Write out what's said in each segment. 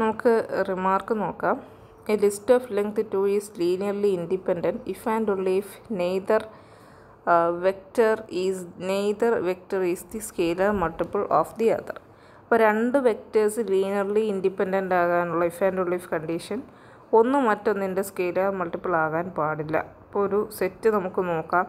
നമുക്ക് റിമാർക്ക് നോക്കാം. A list of length two is linearly independent if and only if neither vector is neither vector is the scalar multiple of the other അപ്പോൾ രണ്ട് vectors linearly independent ആകാനുള്ള if and only if condition ഒന്ന് മറ്റൊന്നിന്റെ scalar multiple ആകാൻ പാടില്ല. അപ്പോൾ ഒരു set നമുക്ക് നോക്കാം.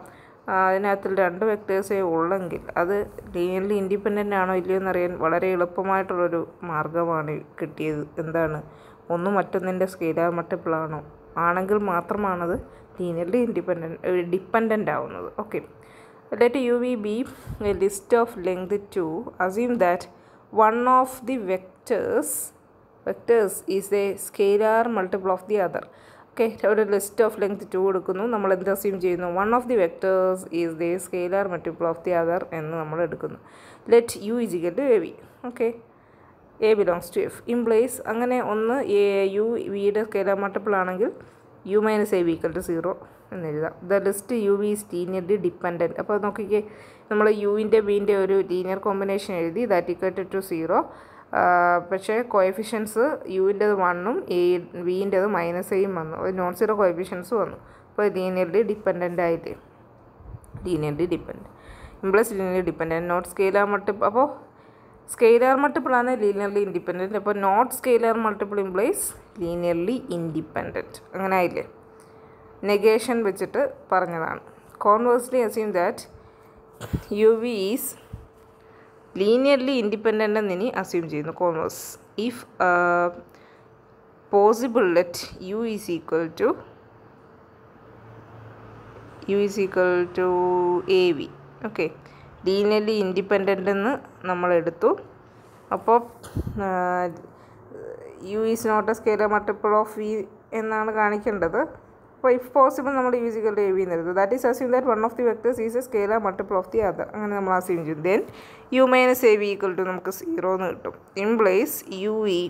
അതിനകത്തിൽ രണ്ട് വെക്ടേഴ്സേ ഉള്ളെങ്കിൽ അത് ലീനിയർലി ഇൻഡിപെൻഡന്റ് ആണോ ഇല്ലയോ എന്നറിയാൻ വളരെ എളുപ്പമായിട്ടുള്ളൊരു മാർഗമാണ് കിട്ടിയത്. എന്താണ്? ഒന്ന് മറ്റൊന്നിന്റെ സ്കെയിലാർ മൾട്ടിപ്പിൾ ആണോ? ആണെങ്കിൽ മാത്രമാണത് ലീനിയർലി ഇൻഡിപെൻഡന്റ് ഡിപ്പെൻഡന്റ് ആവുന്നത്. Okay. Let u v be a list of length two assume that one of the vectors vectors is a scalar multiple of the other okay ഒരു ലിസ്റ്റ് ഓഫ് ലെങ്ത് ടു കൊടുക്കുന്നു. നമ്മൾ എന്ത് assume ചെയ്യുന്നു? One of the vectors is the scalar multiple of the other എന്ന് നമ്മൾ എടുക്കുന്നു. Let u equal to a v okay a belongs to F implies അങ്ങനെ ഒന്ന് എ യു വിയുടെ സ്കെയിലർ മൾട്ടിപ്പിൾ ആണെങ്കിൽ u minus a v equal to zero എന്നെഴുതാം the list u v is linearly dependent അപ്പോൾ നോക്കിക്കേ നമ്മൾ യുവിന്റെ ബീന്റെ ഒരു ലീനിയർ കോമ്പിനേഷൻ എഴുതി ദാറ്റ് ഈക്വൽ ടു സീറോ പക്ഷേ കോയഫിഷ്യൻസ് യുവിന്റെത് വണ്ണും എ വിന്റെത് മൈനസ് എയും വന്നു. ഒരു നോൺ സീറോ കോയഫിഷ്യൻസ് വന്നു. അപ്പോൾ ലീനിയർലി ഡിപ്പെൻഡന്റ് ആയിട്ട്. Linearly depend implies linearly dependent not scalar multiple അപ്പോൾ സ്കെയിലാർ മൾട്ടിപ്പിൾ ആണ് ലീനിയർലി ഇൻഡിപെൻഡന്റ് അപ്പോൾ not scalar multiple implies linearly independent അങ്ങനെ ആയില്ലേ? നെഗേഷൻ വെച്ചിട്ട് പറഞ്ഞതാണ്. Conversely assume that u v is linearly independent എന്ന് ഇനി അസ്യൂം ചെയ്യുന്നു. Commerce if possible let u is equal to u is equal to a v okay linearly independent എന്ന് നമ്മൾ എടുത്തു. അപ്പോൾ u is not a scalar multiple of v എന്നാണ് കാണിക്കേണ്ടത്. അപ്പോൾ ഇഫ് പോസിബിൾ നമ്മൾ use is equal to a v എന്ന് എഴുതും that is assume that one of the vectors is a scalar multiple of the other അങ്ങനെ നമ്മൾ assume ചെയ്യും. Then u minus a v equal to നമുക്ക് zero എന്ന് കിട്ടും. Implies u E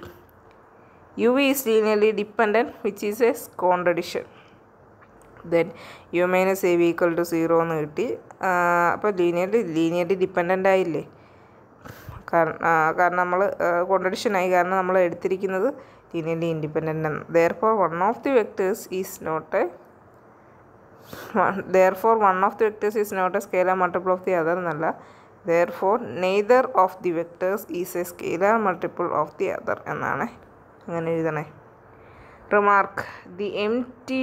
u is linearly dependent which is a contradiction then u minus a v equal to zero എന്ന് കിട്ടി. അപ്പോൾ linearly linearly dependent ആയില്ലേ? കാരണം കാരണം നമ്മൾ കോൺട്രഡിഷനായി കാരണം നമ്മൾ എടുത്തിരിക്കുന്നത് ലീനിയർലി ഇൻഡിപെൻഡന്റ് എന്ന് therefore one of the vectors is not a therefore one of the vectors is not a multiple of the other എന്നല്ല. For neither of the vectors is a scalar multiple of the other എന്നാണ്. അങ്ങനെ എഴുതണേ. Remark the empty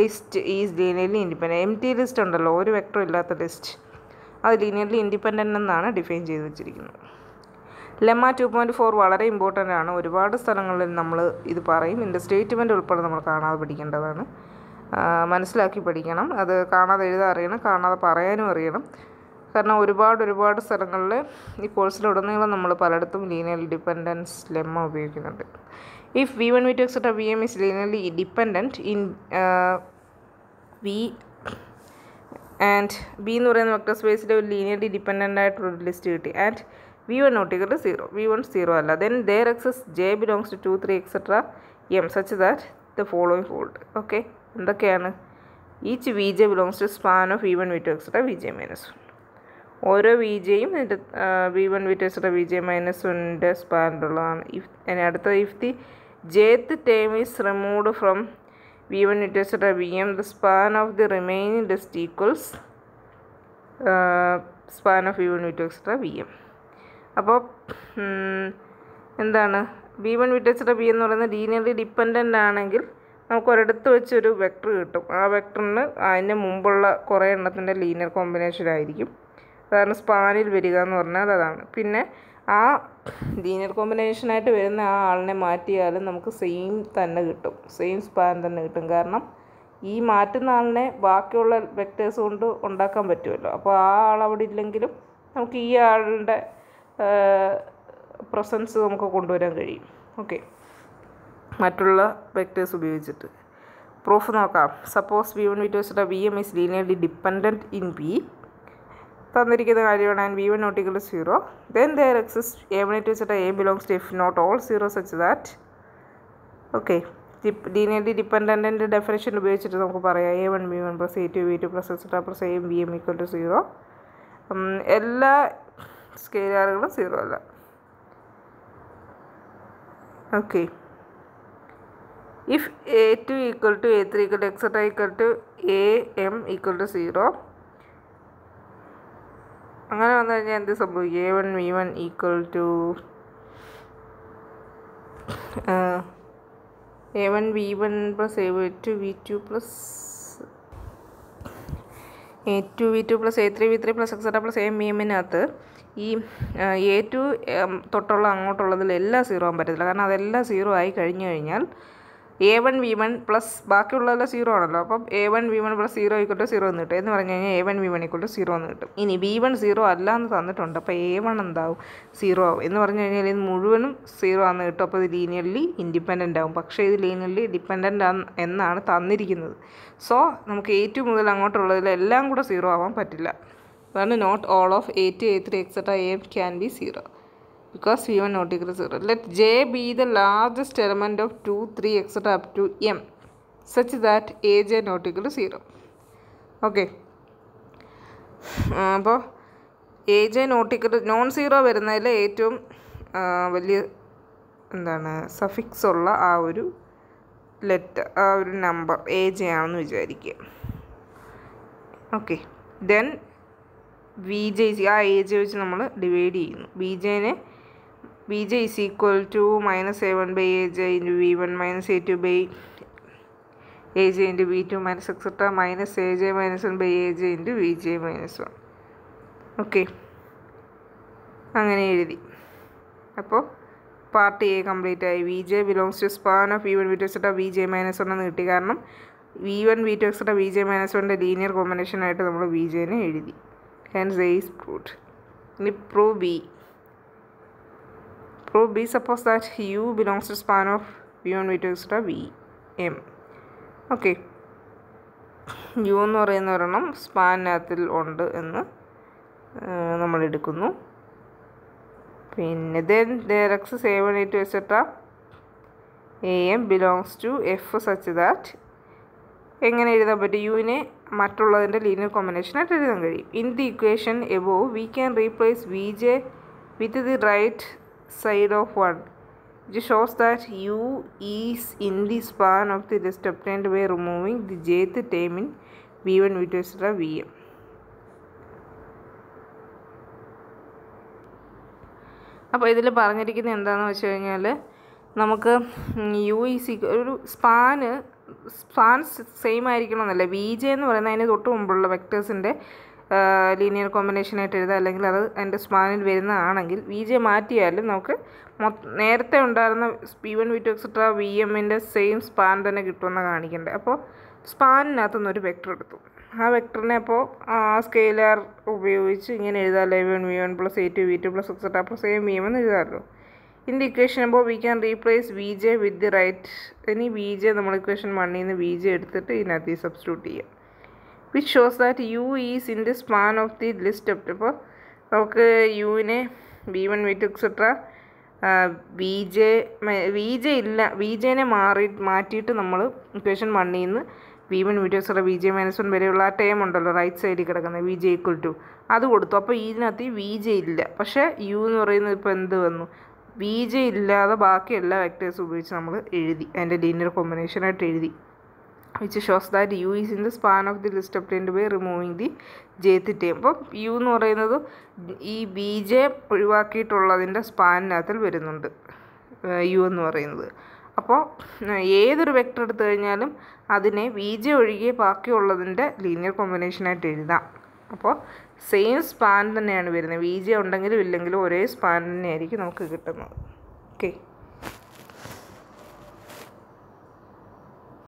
list is linearly independent empty list ഉണ്ടല്ലോ ഒരു വെക്ടറും ഇല്ലാത്ത list അത് linearly independent എന്നാണ് define ചെയ്ത് വെച്ചിരിക്കുന്നത്. ലെമ്മ ടു പോയിന്റ് ഫോർ വളരെ ഇമ്പോർട്ടന്റ് ആണ്. ഒരുപാട് സ്ഥലങ്ങളിൽ നമ്മൾ ഇത് പറയും. ഇതിന്റെ സ്റ്റേറ്റ്മെന്റ് ഉൾപ്പെടെ നമ്മൾ കാണാതെ പഠിക്കേണ്ടതാണ്. മനസ്സിലാക്കി പഠിക്കണം. അത് കാണാതെ എഴുതാൻ അറിയണം കാണാതെ പറയാനും അറിയണം. കാരണം ഒരുപാട് ഒരുപാട് സ്ഥലങ്ങളിൽ ഈ കോഴ്സിലുടനീളം നമ്മൾ പലയിടത്തും ലീനിയർ ഡിപ്പെൻഡൻസ് ലെമ്മ ഉപയോഗിക്കുന്നുണ്ട്. If v one v two etcetera v m is linearly dependent in v and b എന്ന് പറയുന്ന വെക്ടർ സ്പേസിൽ ഒരു ലീനിയർലി ഡിപ്പെൻഡന്റ് ആയിട്ടൊരു ലിസ്റ്റ് കിട്ടി. And v one not equal to zero v one zero അല്ല. Then there exists j belongs to two three etcetera m such that the following hold okay എന്തൊക്കെയാണ്? Each v j belongs to span of v one v two etcetera v j minus one ഓരോ V ജെയും ഇതിന്റെ v one v two etcetera v j minus വണ്ണിന്റെ സ്പാനിലുള്ളതാണ് if അടുത്ത if the jth term is removed from v one v two etcetera v m the span of the remaining list equals span of v one v two etcetera v m അപ്പോൾ എന്താണ്? B one വിറ്റച്ചിട്ട് B എന്ന് പറയുന്നത് linearly dependent ആണെങ്കിൽ നമുക്ക് ഒരിടത്ത് വെച്ചൊരു vector കിട്ടും. ആ വെക്ടറിന് അതിന് മുമ്പുള്ള കുറേ എണ്ണത്തിന്റെ ലീനിയർ കോമ്പിനേഷൻ ആയിരിക്കും. കാരണം സ്പാനിൽ വരിക എന്ന് പറഞ്ഞാൽ അതാണ്. പിന്നെ ആ ലീനിയർ കോമ്പിനേഷനായിട്ട് വരുന്ന ആ ആളിനെ മാറ്റിയാലും നമുക്ക് സെയിം തന്നെ കിട്ടും. സെയിം സ്പാൻ തന്നെ കിട്ടും. കാരണം ഈ മാറ്റുന്ന ആളിനെ ബാക്കിയുള്ള വെക്ടേഴ്സ് കൊണ്ട് ഉണ്ടാക്കാൻ പറ്റുമല്ലോ. അപ്പോൾ ആ ആൾ അവിടെ ഇല്ലെങ്കിലും നമുക്ക് ഈ ആളുടെ പ്രസൻസ് നമുക്ക് കൊണ്ടുവരാൻ കഴിയും. ഓക്കെ. മറ്റുള്ള വെക്ടേഴ്സ് ഉപയോഗിച്ചിട്ട്. പ്രൂഫ് നോക്കാം. Suppose v one v two വെച്ചിട്ട് v m is linearly dependent in v തന്നിരിക്കുന്ന കാര്യമാണ് and v one not equal zero then there exist a one two വെച്ചിട്ട് a belongs to F not all zero such that okay linearly ഡിപ്പെൻഡന്റിന്റെ definition ഉപയോഗിച്ചിട്ട് നമുക്ക് പറയാം. A one b one plus a two v two plus etcetera plus m b m equal to zero എല്ലാ സ്കെയിലാറുകളും zero അല്ല. Okay if a two equal to a three equal to etcetera equal to a m equal to zero അങ്ങനെ വന്നു കഴിഞ്ഞാൽ എന്ത് സംഭവിക്കും? A one v one equal to a one v one plus a two v two plus a two v two plus a three v three plus etcetera plus m v എമ്മിനകത്ത് ഈ a to തൊട്ടുള്ള അങ്ങോട്ടുള്ളതിൽ എല്ലാം zero ആകാൻ പറ്റത്തില്ല. കാരണം അതെല്ലാം zero ആയി കഴിഞ്ഞു കഴിഞ്ഞാൽ a one v one plus ബാക്കിയുള്ളതെല്ലാം സീറോ ആണല്ലോ. അപ്പം a one v one plus zero equal zero എന്ന് കിട്ടും. എന്ന് പറഞ്ഞു കഴിഞ്ഞാൽ a one v one equal to zero എന്ന് കിട്ടും. ഇനി ബി വൺ സീറോ അല്ല എന്ന് തന്നിട്ടുണ്ട്. അപ്പോൾ എ വൺ എന്താവും? സീറോ ആവും. എന്ന് പറഞ്ഞു കഴിഞ്ഞാൽ ഇത് മുഴുവനും സീറോ ആണെന്ന് കിട്ടും. അപ്പോൾ ഇത് ലീനിയർലി ഇൻഡിപെൻഡന്റ് ആവും. പക്ഷേ ഇത് ലീനിയർലി ഡിപ്പെൻഡന്റ് ആണ് എന്നാണ് തന്നിരിക്കുന്നത്. സോ നമുക്ക് എ ടു മുതൽ അങ്ങോട്ടുള്ളതിൽ എല്ലാം കൂടെ സീറോ ആവാൻ പറ്റില്ല. അതാണ് not all of a two a three etcetera a can be zero because v1 not equal to 0. Let j be the largest element of 2, 3, etc. Up to m such that a j not to 0. Okay അപ്പോൾ a j not equal non zero വരുന്നതിൽ ഏറ്റവും വലിയ എന്താണ് suffix ഉള്ള ആ ഒരു letter ആ ഒരു നമ്പർ എ ജെ ആണെന്ന് വിചാരിക്കുക ഓക്കെ ദെൻ വി ജെ ആ എ ജെ വെച്ച് നമ്മൾ ഡിവൈഡ് ചെയ്യുന്നു. B ജെനെ b j is equal to minus a one by a j into v one minus a two by a j into v two minus etcetera minus a j minus one by a j into v j minus one okay അങ്ങനെ എഴുതി. അപ്പോൾ part A complete ആയി. V j belongs to span of v one v two etcetera v j minus one എന്ന് കിട്ടി. കാരണം v one v two etcetera v j minus വണ്ണിന്റെ linear combination ആയിട്ട് നമ്മൾ വി ജെനെ എഴുതി. ഹെൻസ് എ ഈസ് പ്രൂവ്ഡ് ഇനി prove b prove b suppose that u belongs to span of v one v two etcetera v m okay u എന്ന് പറയുന്ന ഒരെണ്ണം സ്പാനിനകത്തിൽ ഉണ്ട് എന്ന് നമ്മൾ എടുക്കുന്നു. പിന്നെ then there exists a one etcetera a m belongs to F such that എങ്ങനെ എഴുതാൻ പറ്റും? യുവിനെ മറ്റുള്ളതിന്റെ ലീനിയർ കോമ്പിനേഷൻ കോമ്പിനേഷനായിട്ട് എഴുതാൻ കഴിയും. In the equation above we can replace v j with the right side of one it shows that u is in the span of the list obtained by removing the jth term in v one v two etcetera v m അപ്പോൾ ഇതിൽ പറഞ്ഞിരിക്കുന്നത് എന്താണെന്ന് വെച്ച് കഴിഞ്ഞാൽ നമുക്ക് U is ഒരു സ്പാന് span same ആയിരിക്കണമെന്നല്ല. വി ജെ എന്ന് പറയുന്നത് അതിന് തൊട്ട് മുമ്പുള്ള വെക്ടേഴ്സിന്റെ ലീനിയർ കോമ്പിനേഷനായിട്ട് എഴുതുക. അല്ലെങ്കിൽ അത് അതിന്റെ സ്പാനിൽ വരുന്നതാണെങ്കിൽ വി ജെ മാറ്റിയാലും നമുക്ക് നേരത്തെ ഉണ്ടായിരുന്ന v one v two etcetera v എമ്മിന്റെ സെയിം സ്പാൻ തന്നെ കിട്ടുമെന്ന് കാണിക്കണ്ടേ. അപ്പോൾ സ്പാനിനകത്തു നിന്നൊരു വെക്ടർ എടുത്തു. ആ വെക്ടറിനെ അപ്പോൾ ആ സ്കെയിലർ ഉപയോഗിച്ച് ഇങ്ങനെ എഴുതാമല്ലോ v one v one plus a two v two plus etcetera plus m v m എന്ന് എഴുതാമല്ലോ. ഇൻ ദി ഇക്വേഷൻ അപ്പോൾ we can replace v j with the right ഇനി വി ജെ നമ്മൾ ഇക്വേഷൻ വണ്ണിൽ നിന്ന് വി ജെ എടുത്തിട്ട് ഇതിനകത്ത് ഈ സബ്സ്റ്റിറ്റ്യൂട്ട് ചെയ്യാം. Which shows that u is in the span of the list of അപ്പോൾ നമുക്ക് യുവിനെ v one v two etcetera v j v j ഇല്ല വി ജെനെ മാറി മാറ്റിയിട്ട് നമ്മൾ ഇക്വേഷൻ വണ്ണിൽ നിന്ന് v one v two etcetera v j minus one വരെയുള്ള ആ ടേം ഉണ്ടല്ലോ റൈറ്റ് സൈഡിൽ കിടക്കുന്നത് വി ജെ ഈക്വൽ ടു അത് കൊടുത്തു. അപ്പോൾ ഇതിനകത്ത് വി ജെ ഇല്ല. പക്ഷേ യു എന്ന് പറയുന്നത് ഇപ്പോൾ എന്ത് വന്നു? വി ജെ ഇല്ലാതെ ബാക്കി എല്ലാ വെക്ടേഴ്സ് ഉപയോഗിച്ച് നമ്മൾ എഴുതി അതിന്റെ ലീനിയർ കോമ്പിനേഷനായിട്ട് എഴുതി. Which shows that u is in the span of the list obtained by removing the jth term അപ്പം യു എന്ന് പറയുന്നത് ഈ ബി ജെ ഒഴിവാക്കിയിട്ടുള്ളതിന്റെ സ്പാനിനകത്തിൽ വരുന്നുണ്ട്. യു എന്ന് പറയുന്നത്. അപ്പോൾ ഏതൊരു വെക്ടർ എടുത്തു കഴിഞ്ഞാലും അതിനെ വി ജെ ഒഴികെ ബാക്കിയുള്ളതിന്റെ ലീനിയർ കോമ്പിനേഷനായിട്ട് എഴുതാം. അപ്പോൾ സെയിം സ്പാൻ തന്നെയാണ് വരുന്നത്. വി ജെ ഉണ്ടെങ്കിലും ഇല്ലെങ്കിലും ഒരേ സ്പാൻ തന്നെയായിരിക്കും നമുക്ക് കിട്ടുന്നത്. ഓക്കെ